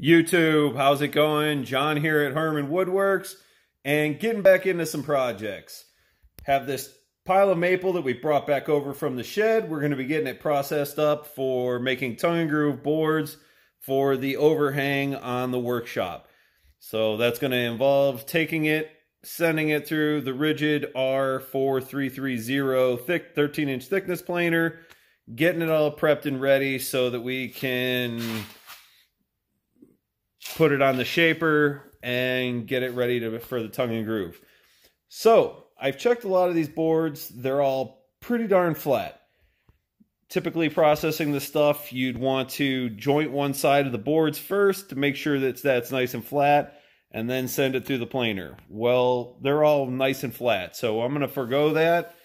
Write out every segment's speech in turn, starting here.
YouTube, how's it going? John here at Herman Woodworks and getting back into some projects. Have this pile of maple that we brought back over from the shed. We're going to be getting it processed up for making tongue and groove boards for the overhang on the workshop. So that's going to involve taking it, sending it through the Ridgid R4330 thick 13 inch thickness planer, getting it all prepped and ready so that we can put it on the shaper, and get it ready to, for the tongue and groove. So I've checked a lot of these boards. They're all pretty darn flat. Typically processing the stuff, you'd want to joint one side of the boards first to make sure that that's nice and flat and then send it through the planer. Well, they're all nice and flat, so I'm going to forego that.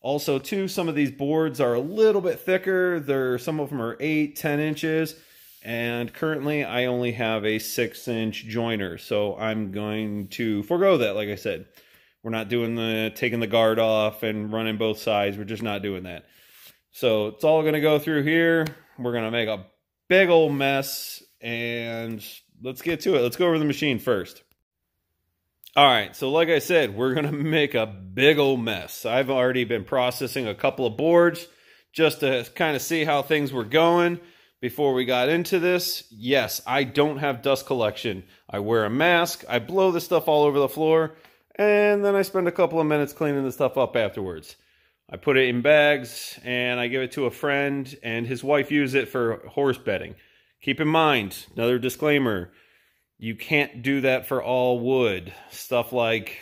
Also, too, some of these boards are a little bit thicker. They're Some of them are 8, 10 inches and currently I only have a six inch joiner so I'm going to forego that like I said. We're not doing the taking the guard off and running both sides. We're just not doing that. So it's all gonna go through here. We're gonna make a big old mess and let's get to it. Let's go over the machine first. All right so like I said we're gonna make a big old mess. I've already been processing a couple of boards just to kind of see how things were going before we got into this, yes, I don't have dust collection. I wear a mask, I blow the stuff all over the floor, and then I spend a couple of minutes cleaning the stuff up afterwards. I put it in bags and I give it to a friend, and his wife used it for horse bedding. Keep in mind, another disclaimer you can't do that for all wood. Stuff like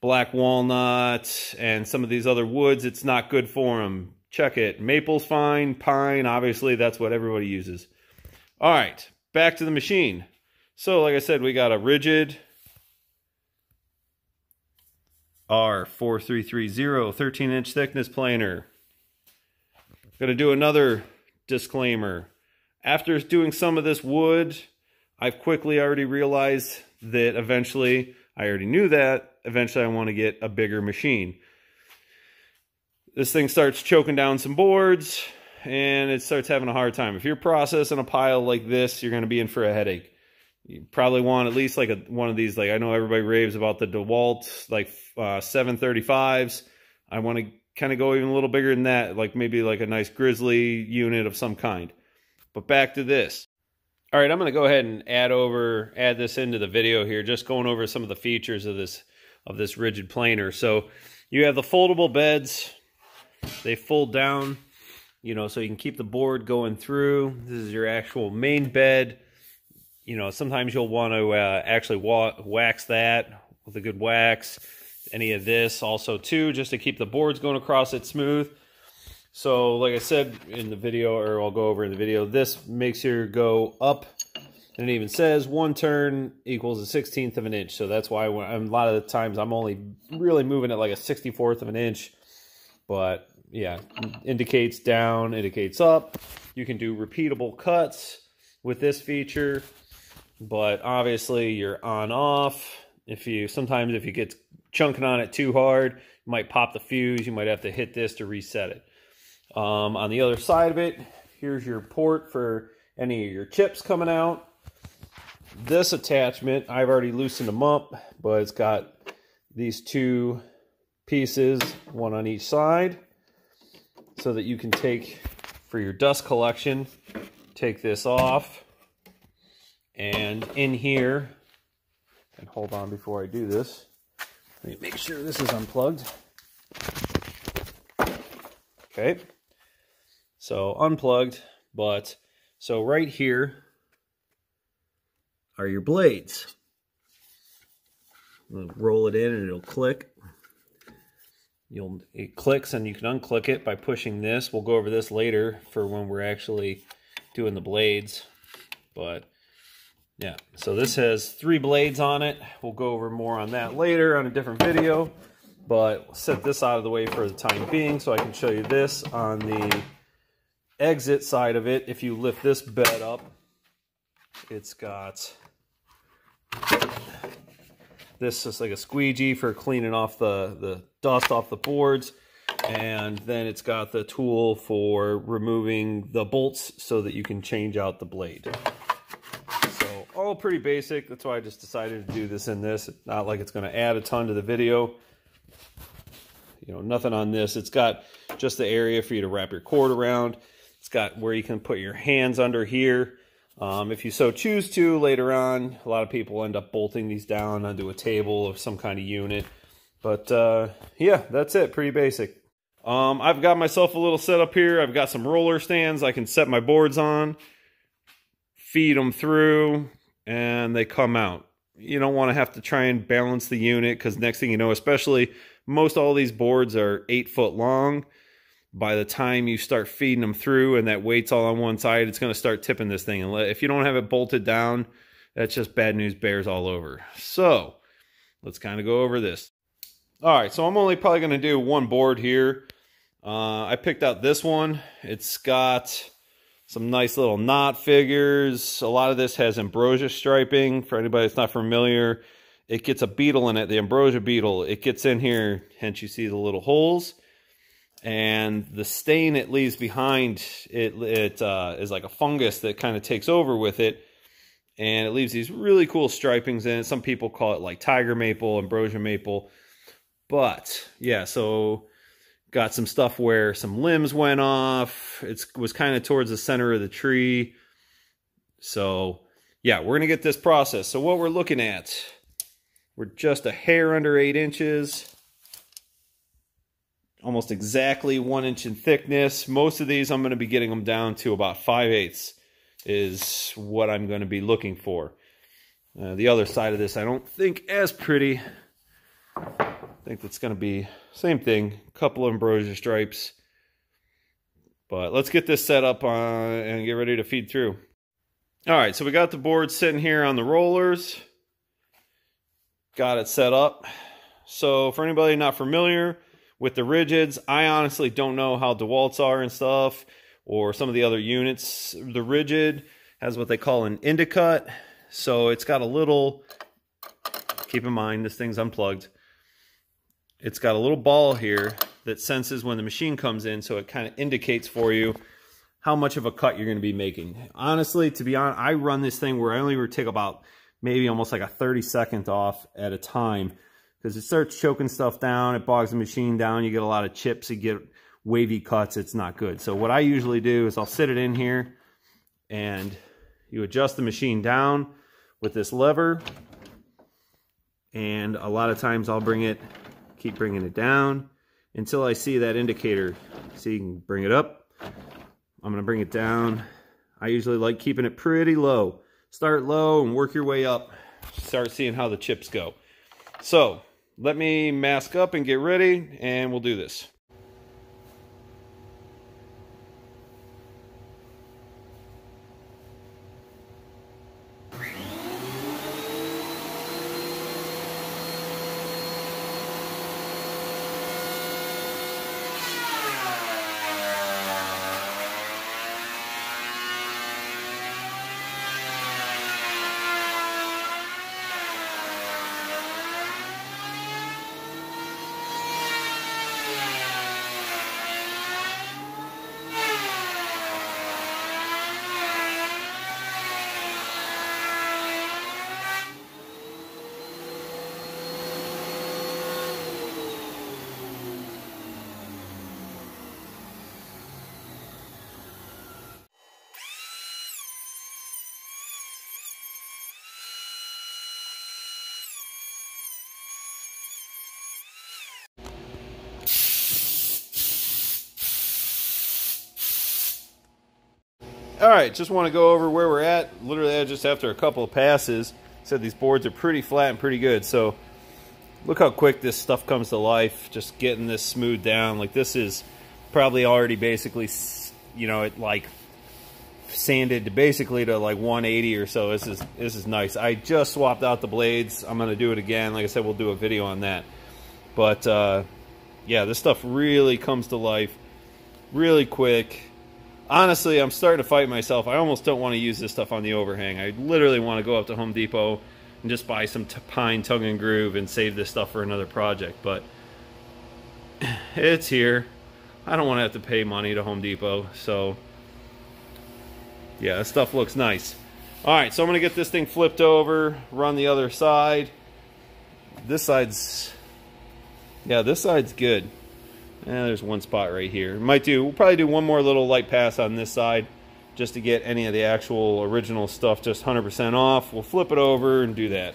black walnut and some of these other woods, it's not good for them check it. Maple's fine, pine, obviously, that's what everybody uses. All right, back to the machine. So, like I said, we got a Ridgid R4330 13 inch thickness planer. Gonna do another disclaimer. After doing some of this wood, I've quickly already realized that eventually, I already knew that, eventually I want to get a bigger machine this thing starts choking down some boards and it starts having a hard time. If you're processing a pile like this, you're going to be in for a headache. You probably want at least like a, one of these, like I know everybody raves about the DeWalt, like uh, 735s. I want to kind of go even a little bigger than that, like maybe like a nice Grizzly unit of some kind. But back to this. All right, I'm going to go ahead and add over, add this into the video here, just going over some of the features of this, of this Ridgid planer. So you have the foldable beds, they fold down, you know, so you can keep the board going through. This is your actual main bed. You know, sometimes you'll want to uh, actually wa wax that with a good wax. Any of this also too, just to keep the boards going across it smooth. So like I said in the video, or I'll go over in the video, this makes your go up and it even says one turn equals a 16th of an inch. So that's why a lot of the times I'm only really moving it like a 64th of an inch. But yeah, indicates down, indicates up. You can do repeatable cuts with this feature, but obviously you're on off. If you sometimes if you get chunking on it too hard, you might pop the fuse. You might have to hit this to reset it. Um, on the other side of it, here's your port for any of your chips coming out. This attachment, I've already loosened them up, but it's got these two pieces, one on each side so that you can take for your dust collection, take this off. And in here, and hold on before I do this, let me make sure this is unplugged. Okay, so unplugged, but so right here are your blades. roll it in and it'll click you'll it clicks and you can unclick it by pushing this. We'll go over this later for when we're actually doing the blades. But yeah, so this has three blades on it. We'll go over more on that later on a different video. But set this out of the way for the time being so I can show you this on the exit side of it. If you lift this bed up, it's got this is like a squeegee for cleaning off the, the dust off the boards. And then it's got the tool for removing the bolts so that you can change out the blade. So all pretty basic. That's why I just decided to do this in this. Not like it's going to add a ton to the video. You know, nothing on this. It's got just the area for you to wrap your cord around. It's got where you can put your hands under here. Um, if you so choose to later on, a lot of people end up bolting these down onto a table of some kind of unit. But uh, yeah, that's it. Pretty basic. Um, I've got myself a little setup here. I've got some roller stands I can set my boards on, feed them through, and they come out. You don't want to have to try and balance the unit because next thing you know, especially most all these boards are eight foot long. By the time you start feeding them through and that weight's all on one side, it's going to start tipping this thing. And if you don't have it bolted down, that's just bad news bears all over. So let's kind of go over this. All right, so I'm only probably going to do one board here. Uh, I picked out this one. It's got some nice little knot figures. A lot of this has ambrosia striping. For anybody that's not familiar, it gets a beetle in it, the ambrosia beetle. It gets in here, hence you see the little holes. And the stain it leaves behind, it, it uh, is like a fungus that kind of takes over with it. And it leaves these really cool stripings in it. Some people call it like tiger maple, ambrosia maple. But, yeah, so got some stuff where some limbs went off. It was kind of towards the center of the tree. So, yeah, we're to get this process. So what we're looking at we're just a hair under 8 inches. Almost exactly 1 inch in thickness. Most of these I'm going to be getting them down to about 5 eighths is what I'm going to be looking for. Uh, the other side of this I don't think as pretty. I think that's going to be same thing. Couple of ambrosia stripes. But let's get this set up uh, and get ready to feed through. All right, so we got the board sitting here on the rollers got it set up. So for anybody not familiar with the Ridgids, I honestly don't know how DeWalt's are and stuff, or some of the other units. The Ridgid has what they call an indicut. So it's got a little, keep in mind this thing's unplugged. It's got a little ball here that senses when the machine comes in, so it kind of indicates for you how much of a cut you're going to be making. Honestly, to be honest, I run this thing where I only take about maybe almost like a 30 second off at a time because it starts choking stuff down. It bogs the machine down. You get a lot of chips. You get wavy cuts. It's not good. So what I usually do is I'll sit it in here and you adjust the machine down with this lever. And a lot of times I'll bring it, keep bringing it down until I see that indicator. So you can bring it up. I'm going to bring it down. I usually like keeping it pretty low start low and work your way up. Start seeing how the chips go. So let me mask up and get ready and we'll do this. All right, just want to go over where we're at. Literally, just after a couple of passes, said these boards are pretty flat and pretty good. So look how quick this stuff comes to life. Just getting this smoothed down. Like this is probably already basically, you know, it like sanded to basically to like 180 or so. This is this is nice. I just swapped out the blades. I'm gonna do it again. Like I said, we'll do a video on that. But uh, yeah, this stuff really comes to life really quick honestly, I'm starting to fight myself. I almost don't want to use this stuff on the overhang. I literally want to go up to Home Depot and just buy some pine tongue and groove and save this stuff for another project. But it's here. I don't want to have to pay money to Home Depot. So, yeah, this stuff looks nice. All right, so I'm gonna get this thing flipped over, run the other side. This side's, yeah, this side's good. Yeah, there's one spot right here. Might do, we'll probably do one more little light pass on this side just to get any of the actual original stuff just 100% off. We'll flip it over and do that.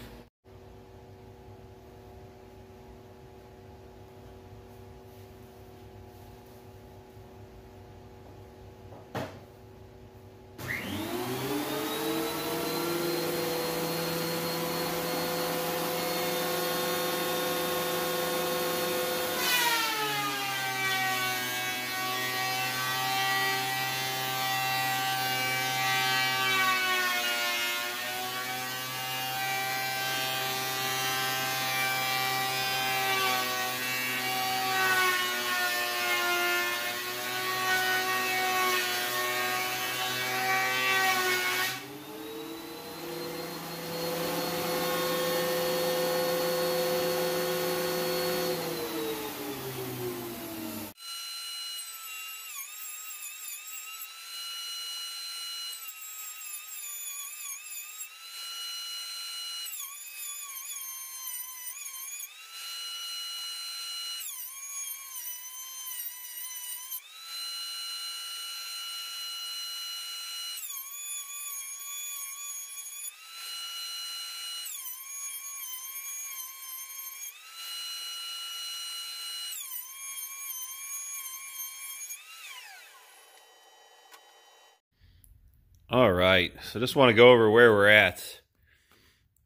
All right, so just want to go over where we're at.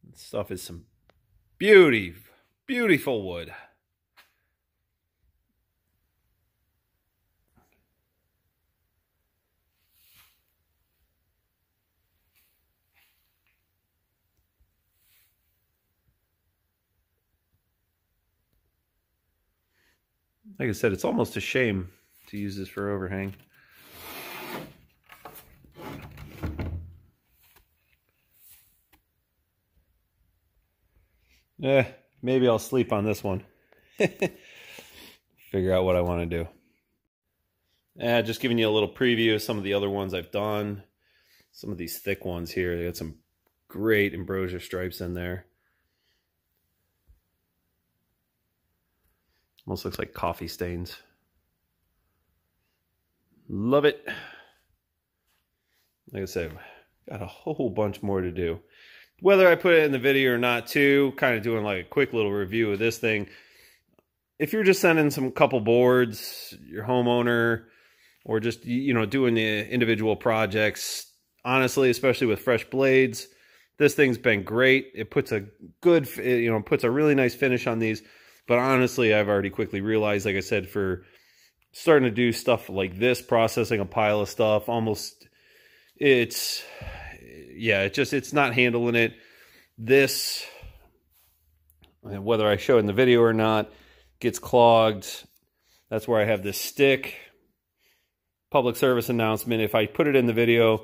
This stuff is some beauty, beautiful wood. Like I said, it's almost a shame to use this for overhang. Eh, maybe I'll sleep on this one. Figure out what I want to do. Eh, just giving you a little preview of some of the other ones I've done. Some of these thick ones here. They got some great ambrosia stripes in there. Almost looks like coffee stains. Love it. Like I said, got a whole bunch more to do whether I put it in the video or not too, kind of doing like a quick little review of this thing. If you're just sending some couple boards, your homeowner, or just, you know, doing the individual projects, honestly, especially with fresh blades, this thing's been great. It puts a good, you know, puts a really nice finish on these. But honestly, I've already quickly realized, like I said, for starting to do stuff like this, processing a pile of stuff, almost, it's, yeah, it just it's not handling it. This, whether I show in the video or not, gets clogged. That's where I have this stick. Public service announcement. If I put it in the video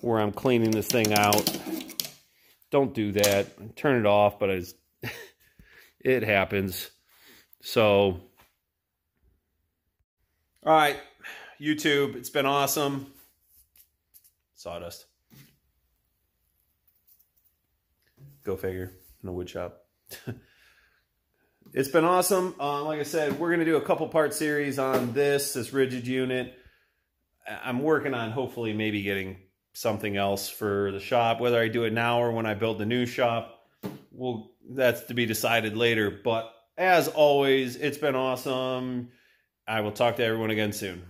where I'm cleaning this thing out, don't do that. Turn it off, but it's, it happens. So, all right, YouTube, it's been awesome. Sawdust. Go figure. In a wood shop. it's been awesome. Uh, like I said, we're going to do a couple part series on this, this Ridgid unit. I'm working on hopefully maybe getting something else for the shop. Whether I do it now or when I build the new shop, well, that's to be decided later. But as always, it's been awesome. I will talk to everyone again soon.